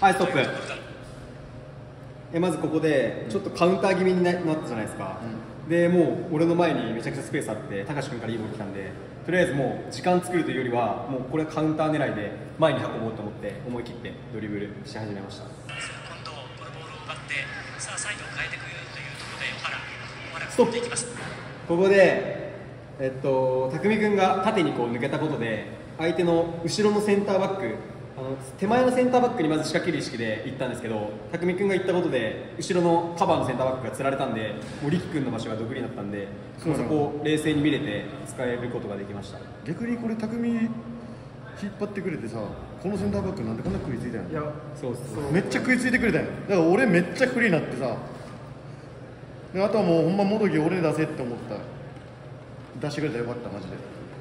はいストップ。えまずここでちょっとカウンター気味にななったじゃないですか、でもう俺の前にめちゃくちゃスペースあって高橋君からいいボール来たんでとりあえずもう時間作るというよりはもうこれカウンター狙いで前に運ぼうと思って思い切ってドリブルし始めました。今度このボールを奪ってさあサイドを変えてくるというところで小原小原ストップ。が打っていきます。ここでえっと匠君が縦にこう抜けたことで相手の後ろのセンターバックあの手前のセンターバックにまず仕掛ける意識で行ったんですけど匠君が行ったことで後ろのカバーのセンターバックがつられたんでもう力君の場所が独りになったんでそこを冷静に見れて使えることができました。逆にこれ匠引っ張ってくれてさこのセンターバックなんでこんな食いついたんや？いやそうそうめっちゃ食いついてくれたんや。だから俺めっちゃ不利になってさ。であとはもうほんまもどき俺出せって思った出してくれたらよかったマジで。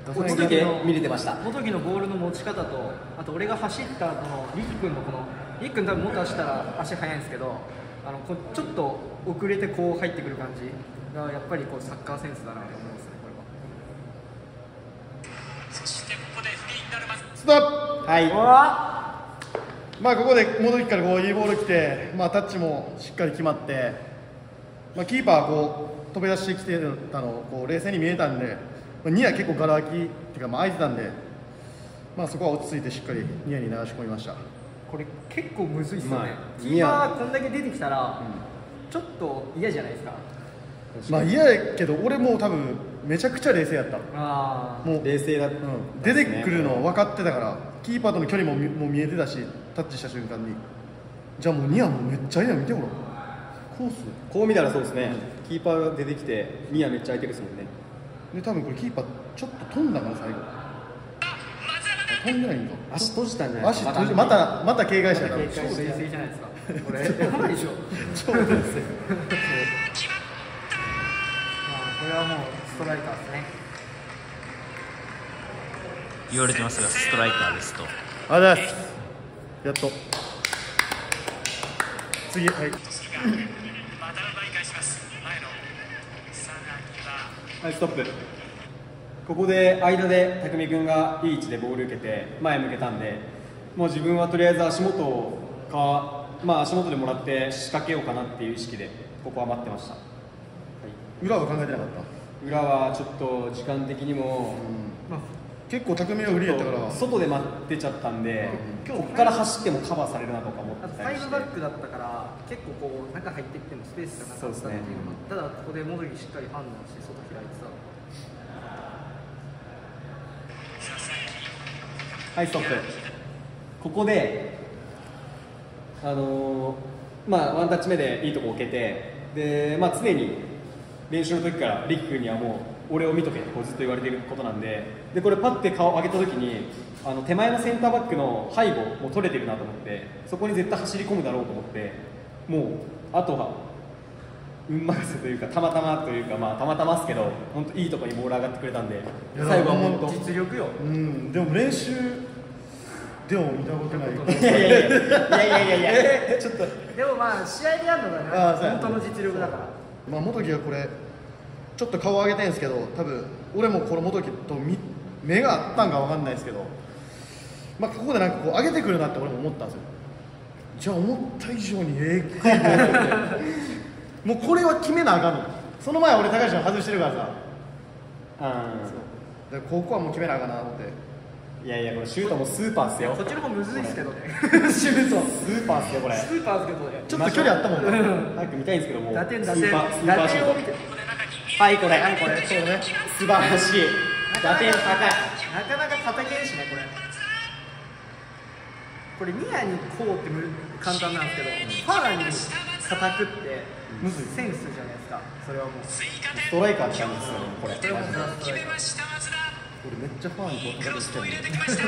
落ち着いて見れてました。元木のボールの持ち方とあと俺が走った後の力君のこの力君多分もっと走ったら足速いんですけどあのこうちょっと遅れてこう入ってくる感じがやっぱりこうサッカーセンスだなと思うんですねこれは。そしてここでフリーになるまずストップ！はい。まあここで戻りからこういいボール来て、まあ、タッチもしっかり決まって、まあ、キーパーはこう飛び出してきてたのをこう冷静に見えたんで、まあ、ニア結構ガラ空きっていうかまあ空いてたんで、まあ、そこは落ち着いてしっかりニアに流し込みました。これ結構むずいっすよね、まあキーパーこんだけ出てきたら、ちょっと嫌じゃないですか。まあ嫌やけど俺もう多分めちゃくちゃ冷静やった。あもう冷静だ、うん。出てくるの分かってたからキーパーとの距離もみもう見えてたしタッチした瞬間に。じゃあもうニアもめっちゃいいや見てほらコースこう見たらそうですね、キーパーが出てきてニアめっちゃ空いてるですもんね。で多分これキーパーちょっと飛んだかな最後。飛んでないんか足閉じたんじゃない足閉じまたまた警戒者だ。あ警戒しやすいじゃないですか。これやばいでしょ。超冷静まあこれはもうストライカーですね。言われてますがストライカーですと。ありがとうございます。やっと。次はいとするがまた奪い返します前のさらにははいストップ。ここで間で匠君がいい位置でボール受けて前向けたんでもう自分はとりあえず足元かまあ足元でもらって仕掛けようかなっていう意識でここは待ってました、は裏は考えてなかった？い、裏はちょっと時間的にも、結構匠が不利やったから。外で待ってちゃったんで、ここから走ってもカバーされるなとか思ってたりして。ファイブバックだったから結構こう中入ってきてもスペースがなかったっていうのもただここでモドリしっかり判断して外開いてた。はいストップ。ここであのーまあワンタッチ目でいいとこ置けてで、まあ、常に練習の時からリックにはもう俺を見とけってこうずっと言われていることなんで。でこれパッて顔を上げた時にあの手前のセンターバックの背後も取れてるなと思ってそこに絶対走り込むだろうと思ってもうあとは運任せというかたまたまというかまあたまたまですけど本当いいところにボール上がってくれたんで最後は本当。実力よ。うん。でも練習でも見たことない。いやいやいやいやいやいやちょっと。でもまあ試合でやるのがね。本当の実力だから。まあ元木はこれちょっと顔上げてんですけど多分俺もこの元木とみ目があったんか分かんないですけどまあここでなんかこう上げてくるなって俺も思ったんですよ。じゃあ思った以上にええ食いボールって。もうこれは決めなあかんの。その前俺高橋の外してるからさ。あでここはもう決めなあかんなと思って。ーいやいやこれシュートもスーパーっすよ。こっちの方むずいですけどね。シュートスーパーっすよこれ。スーパーですけどね。ちょっと距離あったもんね。早く見たいんですけども打点ス打点。ーパースーパー打シュート。点を見てはいこれ。はいこれ。そうね。素晴らしい。打点高い。なかなか叩けるしねこれ。これニアにこうってむ簡単なんですけどファーに叩くってむずいセンスじゃないですか。それはもう。ストライカーって感じですよねこれ。それめっちゃファンにこうクロスを入れてきました。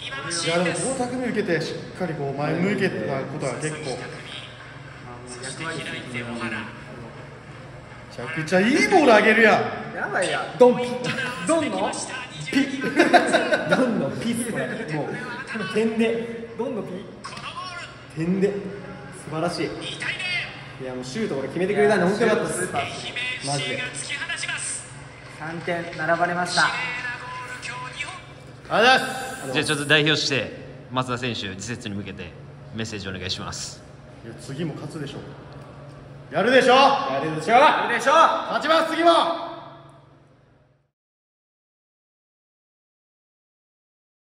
今のシいやでもここ匠受けてしっかりこう前向けたことは結構。そして開いて小原めちゃくちゃいいボールあげるやん。やばいやドンピドンのピッ。ドンのピッもう多分点で。ドンのピ点で。素晴らしい。いやもうシュートこ決めてくれたんで本当によかったです。マジで。3点並ばれました。ありがとうございます。じゃあちょっと代表して松田選手次節に向けてメッセージお願いします。いや次も勝つでしょ。うやるでしょ。やるでしょ。やるでしょ。勝ちます次も。